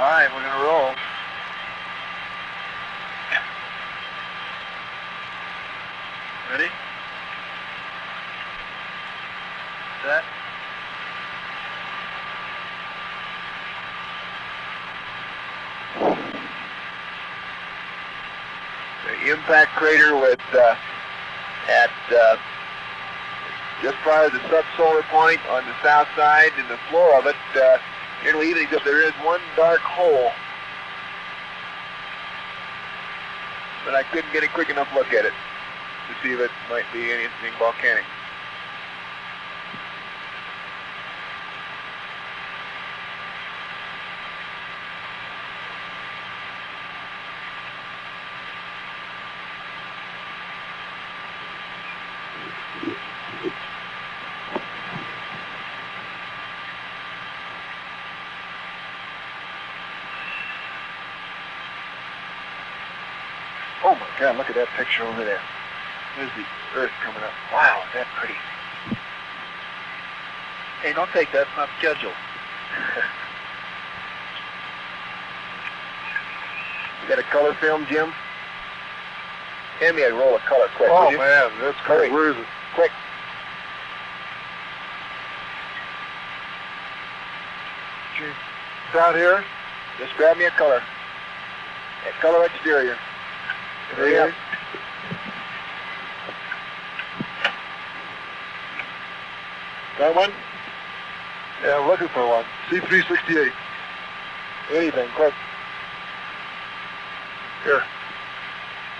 All right, we're gonna roll. Ready? Set. The impact crater with uh, at uh, just prior to the subsolar point on the south side, and the floor of it uh, nearly even except there is one dark hole. But I couldn't get a quick enough look at it to see if it might be anything volcanic. Oh my God, look at that picture over there. There's the Earth coming up. Wow, is that pretty. Hey, don't take that. It's not scheduled. You got a color film, Jim? Hand me a roll of color quick, oh man, that's great. Where is it? Quick. Gee, Down here? Just grab me a color. A color exterior. Hurry up. Got one? Yeah, I'm looking for one. C368. Anything, quick. Here.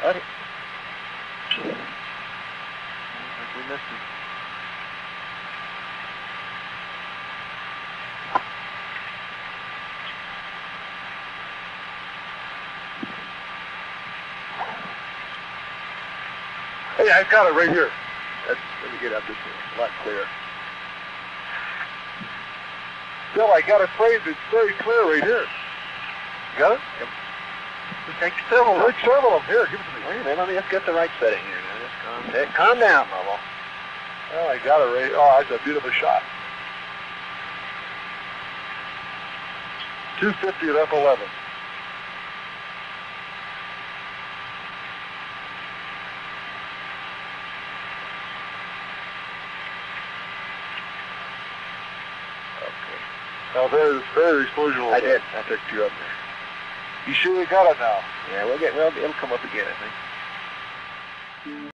Got it. I think we missed it. Hey, I got it right here. That's, let me get up this way. A lot clearer. Bill, I got it framed. It's very clear right here. Got it? Yep. Take several. Take several of them. Here, give it to me. Wait a minute, let me just get the right setting here. Now, just calm, calm down, Lovell. Well, I got it right. Oh, that's a beautiful shot. 250 at F11. Now there's there's exposure. I did. I picked you up there. You sure you got it now? Yeah, we'll get. Well, it'll come up again, I think.